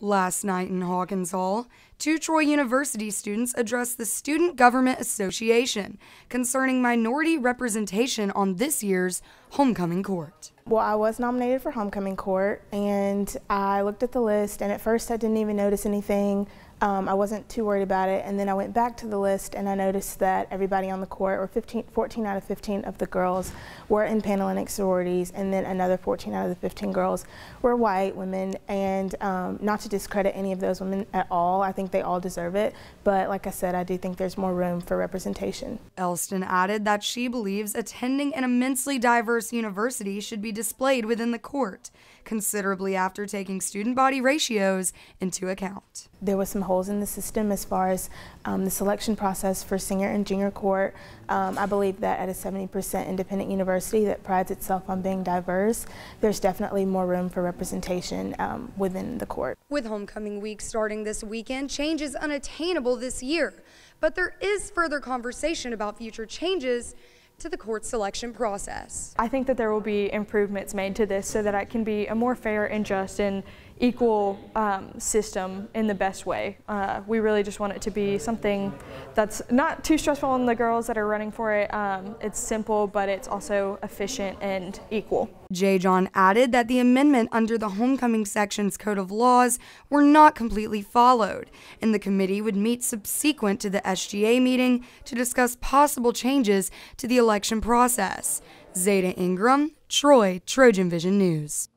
Last night in Hawkins Hall, two Troy University students addressed the Student Government Association concerning minority representation on this year's homecoming court. Well, I was nominated for homecoming court, and I looked at the list, and at first I didn't even notice anything. Um, I wasn't too worried about it, and then I went back to the list, and I noticed that everybody on the court, or 15, 14 out of 15 of the girls, were in Panhellenic sororities, and then another 14 out of the 15 girls were white women. And um, not to discredit any of those women at all, I think they all deserve it. But like I said, I do think there's more room for representation. Elston added that she believes attending an immensely diverse university should be displayed within the court, considerably after taking student body ratios into account. There was some holes in the system as far as um, the selection process for senior and junior court. Um, I believe that at a 70% independent university that prides itself on being diverse, there's definitely more room for representation um, within the court. With homecoming week starting this weekend, change is unattainable this year, but there is further conversation about future changes to the court selection process. I think that there will be improvements made to this so that it can be a more fair and just and equal um, system in the best way. Uh, we really just want it to be something that's not too stressful on the girls that are running for it. Um, it's simple, but it's also efficient and equal. J. John added that the amendment under the homecoming section's code of laws were not completely followed, and the committee would meet subsequent to the SGA meeting to discuss possible changes to the election process. Xada Ingram, Troy, Trojan Vision News.